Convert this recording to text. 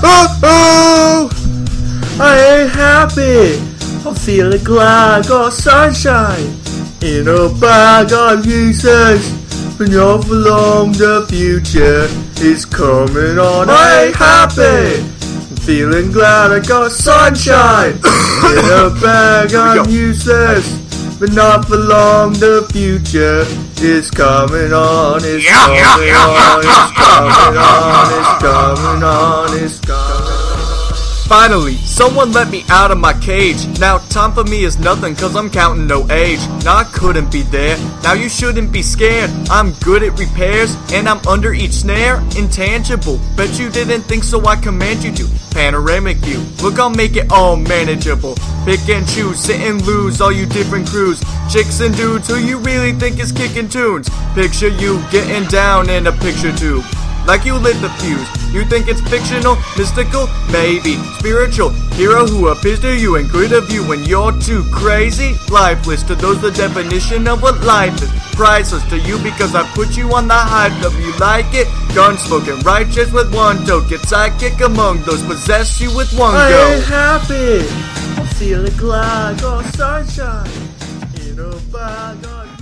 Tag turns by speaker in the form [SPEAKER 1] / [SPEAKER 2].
[SPEAKER 1] Oh, oh, oh! I ain't happy. I'm feeling glad. Got sunshine in a bag. I'm useless. But not for long. The future is coming on. I ain't happy. I'm feeling glad. I got sunshine in a bag. I'm useless but not for long. The future is coming on. It's
[SPEAKER 2] yeah,
[SPEAKER 1] coming
[SPEAKER 2] yeah, yeah.
[SPEAKER 1] on. It's coming on. It's coming
[SPEAKER 3] Finally, someone let me out of my cage. Now, time for me is nothing, cause I'm counting no age. Now, I couldn't be there. Now, you shouldn't be scared. I'm good at repairs, and I'm under each snare. Intangible. Bet you didn't think so, I command you to. Panoramic view. Look, I'll make it all manageable. Pick and choose, sit and lose, all you different crews. Chicks and dudes who you really think is kicking tunes. Picture you getting down in a picture tube like you lit the fuse. You think it's fictional, mystical, maybe spiritual. Hero who appears to you and good of you when you're too crazy, lifeless. To those, the definition of what life is. Priceless to you because I put you on the hype of you like it. Gun smoking, righteous with one. Get psychic among those possess you with one
[SPEAKER 1] I
[SPEAKER 3] go.
[SPEAKER 1] ain't happy. I'm feeling glad, got sunshine in a bag